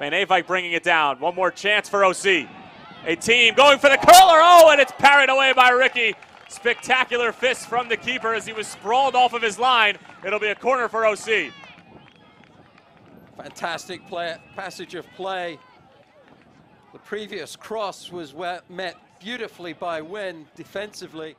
Van Avike bringing it down. One more chance for OC. A team going for the curler. Oh, and it's parried away by Richey. Spectacular fist from the keeper as he was sprawled off of his line. It'll be a corner for OC. Fantastic play, passage of play. The previous cross was met beautifully by Wynn defensively.